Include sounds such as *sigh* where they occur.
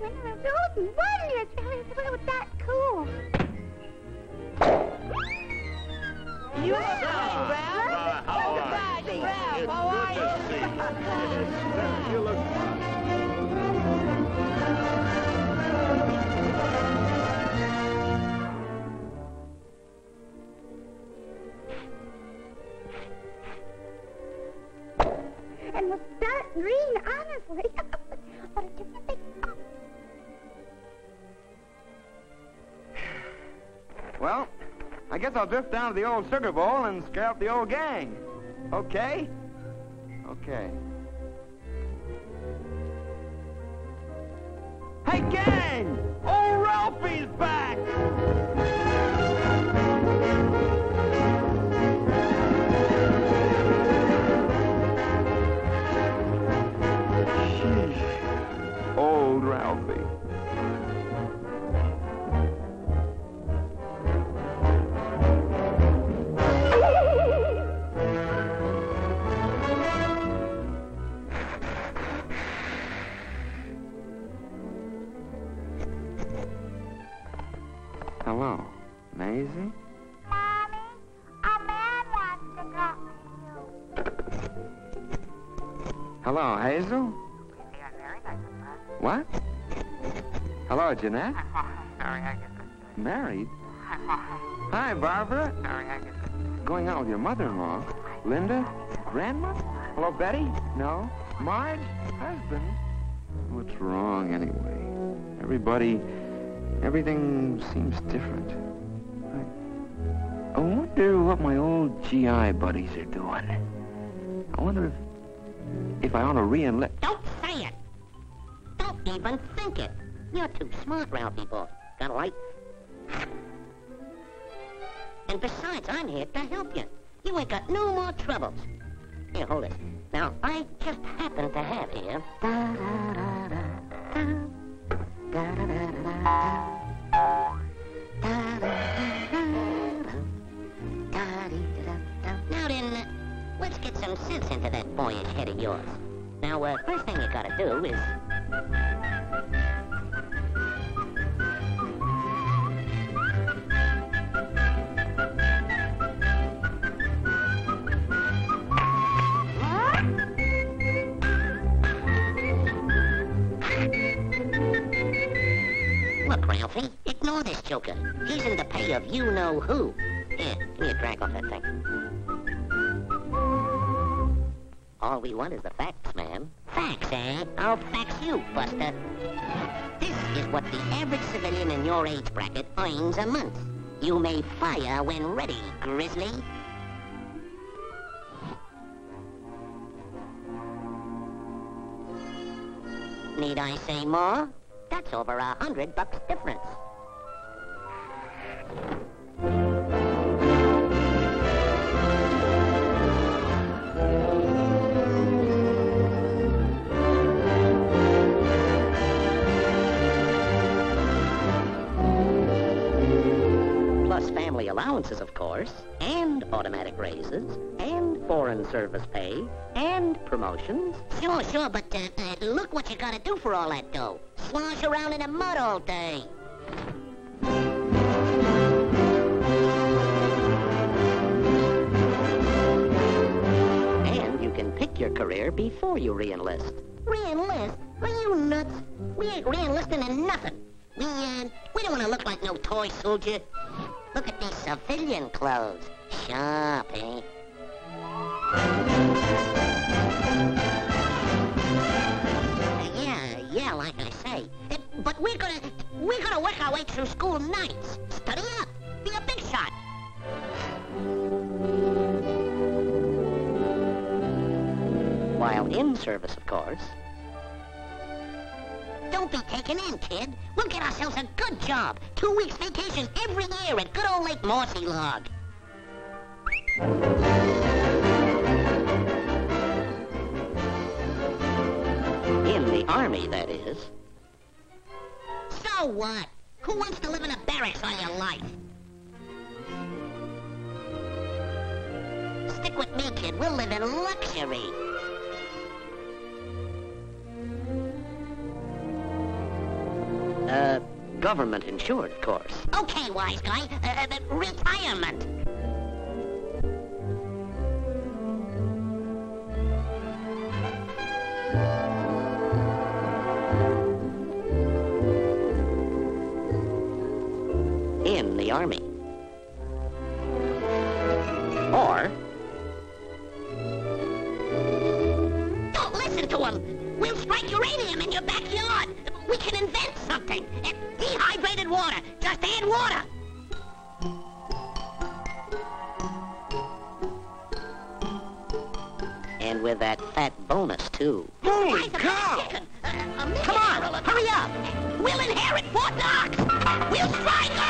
It was. You. Ralph. how are you? How are you. you? Look. And was dark green, honestly. *laughs* what a terrific... Well, I guess I'll drift down to the old sugar bowl and scare up the old gang. Okay? Okay. Hey, gang! Old Ralphie's back! Hello, Maisie? Mommy, a man wants to talk to you. Hello, Hazel? What? Hello, Jeanette? Married? Hi, Barbara. Going out with your mother-in-law. Linda? Grandma? Hello, Betty? No. Marge? Husband? What's wrong, anyway? Everybody... Everything seems different. I, I wonder what my old GI buddies are doing. I wonder if... If I ought to re-enlist... Don't say it. Don't even think it. You're too smart, Ralphie boy. Got a light? And besides, I'm here to help you. You ain't got no more troubles. Here, hold it. Now, I just happen to have here... head of yours. Now, uh, first thing you gotta do is... Look, Ralphie, ignore this joker. He's in the pay of you-know-who. Here, me a drag off that thing. All we want is the facts, man. Facts, eh? I'll fax you, Buster. This is what the average civilian in your age bracket earns a month. You may fire when ready, Gridley. Need I say more? That's over a hundred bucks difference. Allowances, of course, and automatic raises, and foreign service pay, and promotions. Sure, sure, but uh, uh, look what you gotta do for all that dough. Slosh around in the mud all day. And you can pick your career before you re-enlist. Re-enlist? Are you nuts? We ain't re-enlisting in nothing. We, uh, we don't want to look like no toy soldier. Look at these civilian clothes. Sharp, eh? Uh, yeah, yeah, like I say. Uh, but we're gonna, we're gonna work our way through school nights. Study up. Be a big shot. While in service, of course. Don't be taken in, kid. We'll get ourselves a good job. Two weeks vacation every year at good old Lake Mossy Log. In the army, that is. So what? Who wants to live in a barracks all your life? Stick with me, kid. We'll live in luxury. Government insured, of course. Okay, wise guy. Uh, uh, retirement. In the Army. Or Don't listen to him. We'll strike uranium in your backyard. We can invent something. Uh, dehydrated water. Just add water. and with that fat bonus, too. Holy cow! chicken? Uh, a Come on, hurry up! We'll inherit Fort Knox. We'll strike.